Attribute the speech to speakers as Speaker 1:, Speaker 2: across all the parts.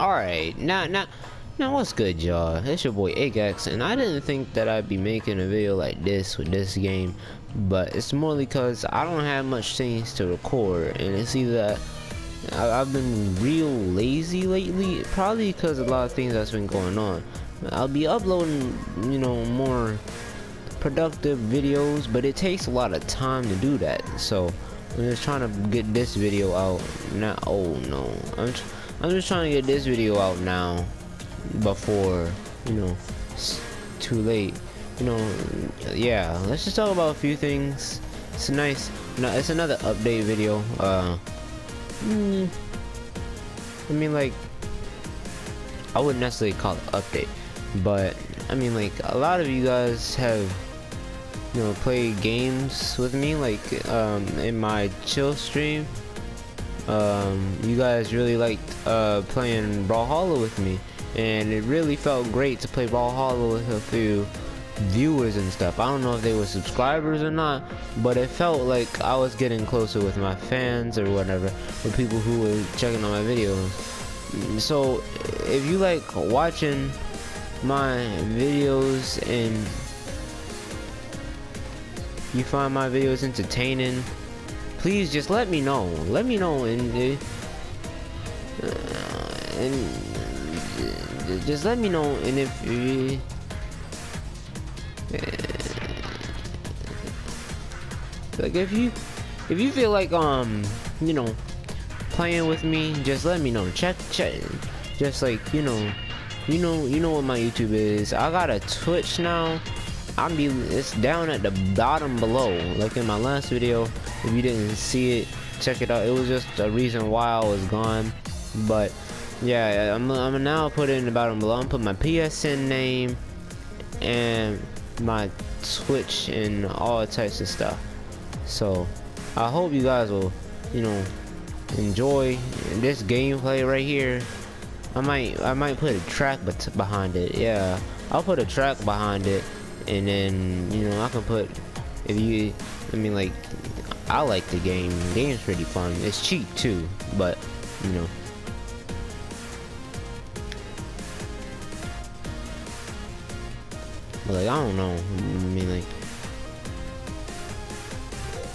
Speaker 1: Alright, now, now, now what's good y'all? It's your boy Agax, and I didn't think that I'd be making a video like this with this game, but it's more because I don't have much things to record, and it's either that I, have been real lazy lately, probably because a lot of things that's been going on. I'll be uploading, you know, more productive videos, but it takes a lot of time to do that, so I'm just trying to get this video out now. Oh no, I'm, I'm just trying to get this video out now before, you know, it's too late. You know, yeah, let's just talk about a few things. It's a nice, no, it's another update video. Uh, hmm, I mean, like, I wouldn't necessarily call it update, but I mean, like, a lot of you guys have, you know, played games with me, like, um, in my chill stream. Um, you guys really liked uh, playing Brawlhalla with me and it really felt great to play Brawlhalla with a few viewers and stuff. I don't know if they were subscribers or not, but it felt like I was getting closer with my fans or whatever, with people who were checking on my videos. So if you like watching my videos and you find my videos entertaining, please just let me know. Let me know and uh, and just let me know and if you like if you if you feel like um you know playing with me just let me know. Check check just like you know you know you know what my youtube is. I got a twitch now i'll be it's down at the bottom below like in my last video if you didn't see it check it out it was just a reason why i was gone but yeah, I'm, I'm now put it in the bottom below. I'm put my PSN name and my Twitch and all types of stuff. So I hope you guys will, you know, enjoy this gameplay right here. I might I might put a track behind it. Yeah, I'll put a track behind it, and then you know I can put if you I mean like I like the game. The game's pretty fun. It's cheap too, but you know But like I don't know. I mean like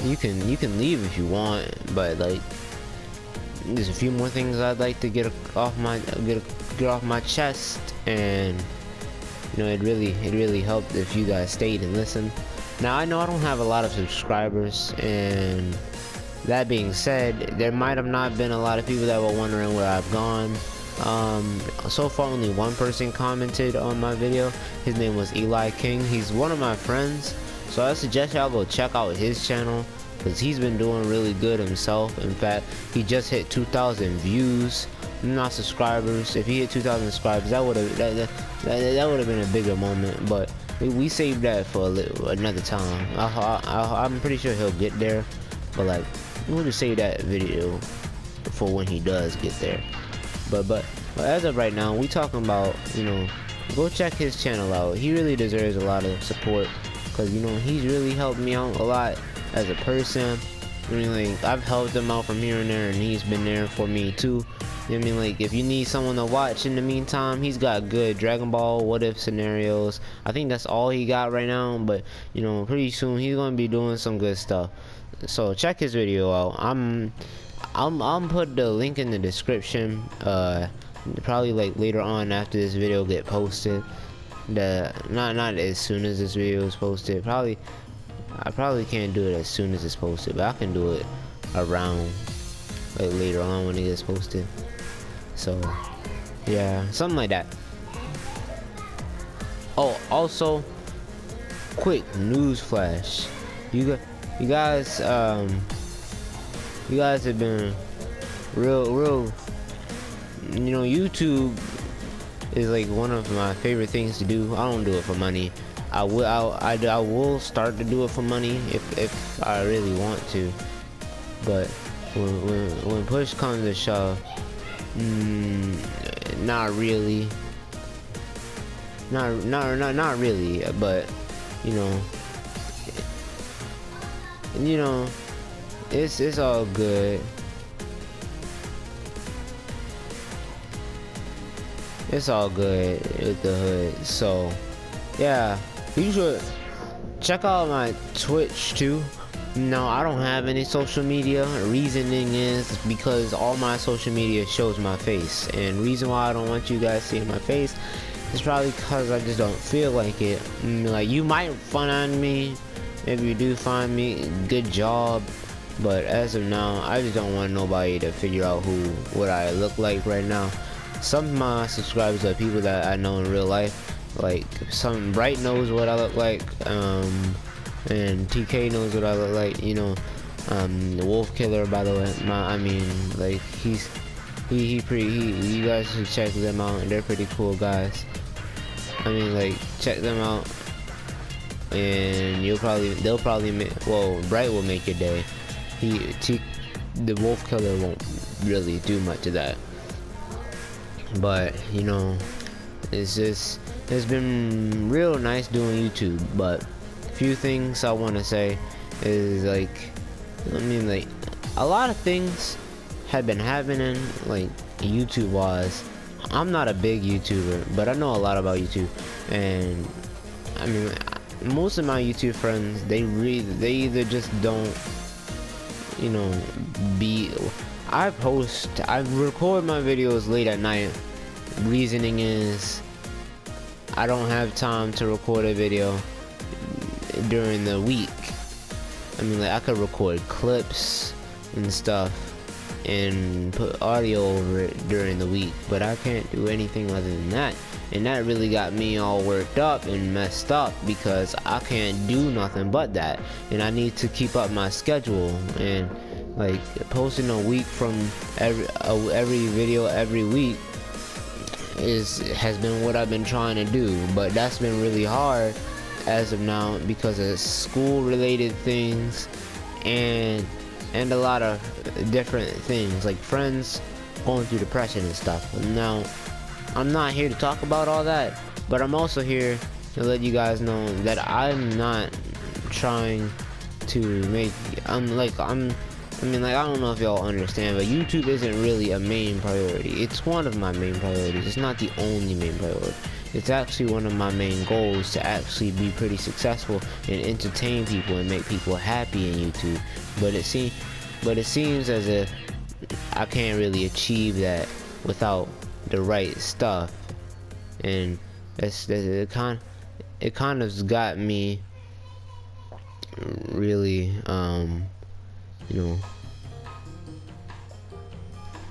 Speaker 1: you can you can leave if you want, but like there's a few more things I'd like to get off my get get off my chest and you know it really it really helped if you guys stayed and listened. Now I know I don't have a lot of subscribers and that being said, there might have not been a lot of people that were wondering where I've gone. Um, so far only one person commented on my video. His name was Eli King. He's one of my friends. So I suggest y'all go check out his channel because he's been doing really good himself. In fact he just hit 2,000 views not subscribers if he hit 2,000 subscribers that would have that, that, that, would have been a bigger moment but we, saved that for little, another time I, I'm pretty sure he'll get there but like we'll just save that video for when he does get there but but but as of right now, we talking about you know, go check his channel out. He really deserves a lot of support because you know he's really helped me out a lot as a person. I mean, like I've helped him out from here and there, and he's been there for me too. I mean, like if you need someone to watch in the meantime, he's got good Dragon Ball what if scenarios. I think that's all he got right now, but you know, pretty soon he's gonna be doing some good stuff. So check his video out. I'm I'm I'm put the link in the description. Uh, probably like later on after this video get posted. The not not as soon as this video is posted. Probably I probably can't do it as soon as it's posted, but I can do it around like later on when it gets posted. So yeah, something like that. Oh, also, quick news flash. You you guys um you guys have been real, real. You know, YouTube is like one of my favorite things to do. I don't do it for money. I will, I, I, I will start to do it for money if, if I really want to. But when, when, when push comes to shove, mm, not really. Not, not, not, not really. But you know, you know it's it's all good. it's all good with the hood. So, yeah, you should check out my Twitch too. No, I don't have any social media. Reasoning is because all my social media shows my face. And reason why I don't want you guys seeing my face is probably because I just don't feel like it. Mm, like, you might find me. If you do find me, good job. But as of now, I just don't want nobody to figure out who, what I look like right now. Some of my subscribers are people that I know in real life. Like, some Bright knows what I look like. Um, and TK knows what I look like. You know, um, the Wolf Killer, by the way. My, I mean, like he's he he pretty. He, you guys should check them out. They're pretty cool guys. I mean, like check them out, and you'll probably they'll probably make. Well, Bright will make your day. He T, the Wolf Killer won't really do much of that. But you know, it's just it's been real nice doing YouTube, but few things I want to say is like, I mean like, a lot of things have been happening like YouTube wise. I'm not a big YouTuber, but I know a lot about YouTube, and I mean, most of my YouTube friends, they really, they either just don't, you know, be. I post, I record my videos late at night. Reasoning is, I don't have time to record a video during the week. I mean, like I could record clips and stuff and put audio over it during the week, but I can't do anything other than that. And that really got me all worked up and messed up because I can't do nothing but that. And I need to keep up my schedule and like posting a week from every uh, every video every week is has been what I've been trying to do, but that's been really hard as of now because of school related things and and a lot of different things like friends going through depression and stuff now i'm not here to talk about all that but i'm also here to let you guys know that i'm not trying to make i'm like i'm I mean, like, I don't know if y'all understand, but YouTube isn't really a main priority. It's one of my main priorities. It's not the only main priority it's actually one of my main goals to actually be pretty successful and entertain people and make people happy in YouTube. But it seems, but it seems as if I can't really achieve that without the right stuff, and it's it kind it kind of got me really um you know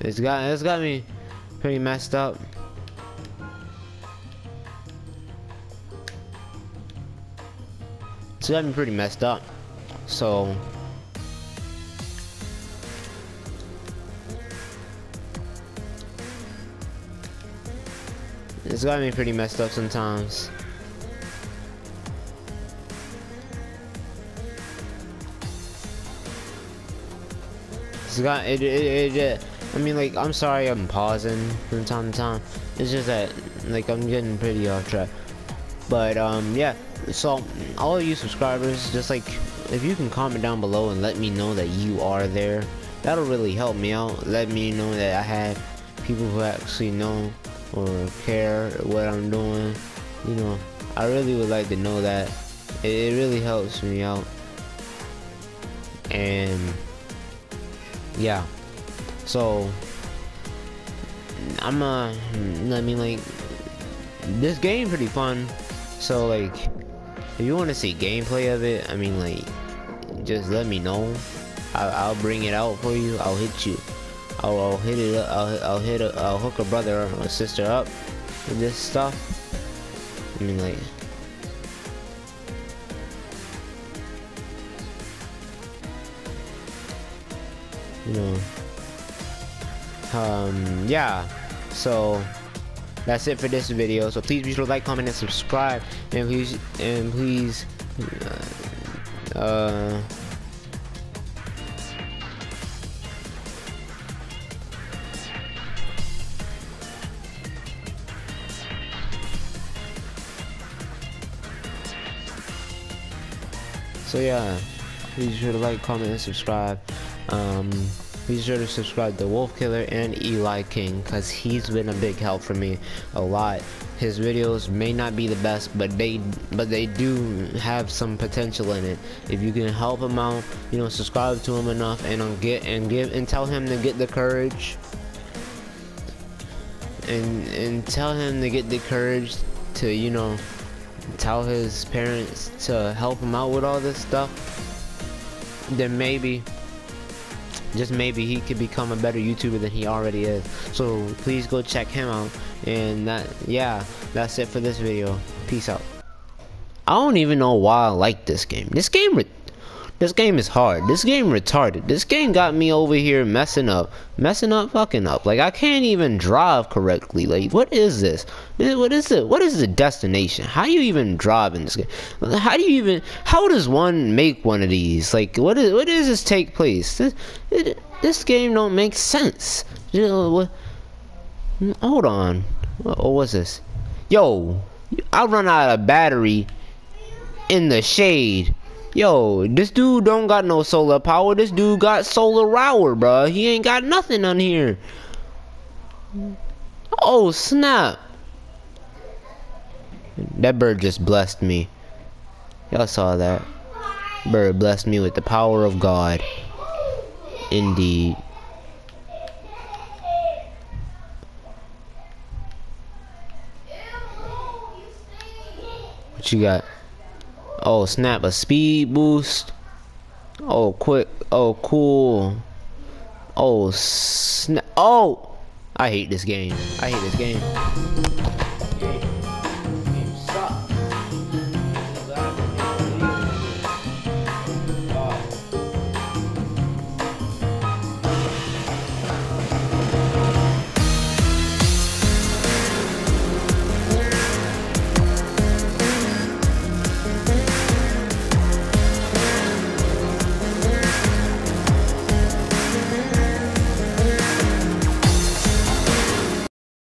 Speaker 1: it's got it's got me pretty messed up Got me pretty messed up. So It's got me pretty messed up sometimes. It's got it, it, it, it, I mean like I'm sorry I'm pausing from time to time. It's just that like I'm getting pretty off track. But um yeah, so all you subscribers just like if you can comment down below and let me know that you are there that'll really help me out. Let me know that I have people who actually know or care what I'm doing. You know I really would like to know that. It, it really helps me out. And yeah. So I'm uh I mean like this game pretty fun. So like if you want to see gameplay of it, I mean, like, just let me know. I'll, I'll bring it out for you. I'll hit you. I'll, I'll hit it up. I'll, I'll hit. A, I'll hook a brother or a sister up with this stuff. I mean, like. You know. Um. Yeah. So that's it for this video. So please be sure to like comment and subscribe. And please and please uh, uh so yeah please be sure to like comment and subscribe. Um be sure to subscribe to Wolf Killer and Eli King because he's been a big help for me a lot. His videos may not be the best, but they but they do have some potential in it. If you can help him out, you know, subscribe to him enough and um, get and give and tell him to get the courage and and tell him to get the courage to you know tell his parents to help him out with all this stuff then maybe just maybe he could become a better YouTuber than he already is. So please go check him out. And that, yeah, that's it for this video. Peace out. I don't even know why I like this game. This game this game is hard. This game retarded. This game got me over here messing up. Messing up, fucking up. Like, I can't even drive correctly. Like, what is this? Eh, what is it? What is the destination? How you even drive in this game? How do you even... How does one make one of these? Like, what is... What does this take place? This, it, this game don't make sense. You know, what... Hold on. What, what was this? Yo, I run out of battery in the shade Yo, this dude don't got no solar power. This dude got solar power, bro. He ain't got nothing on here. Oh, snap. That bird just blessed me. Y'all saw that. Bird blessed me with the power of God. Indeed. What you got? Oh, snap, a speed boost. Oh, quick. Oh, cool. Oh, snap. Oh! I hate this game. I hate this game.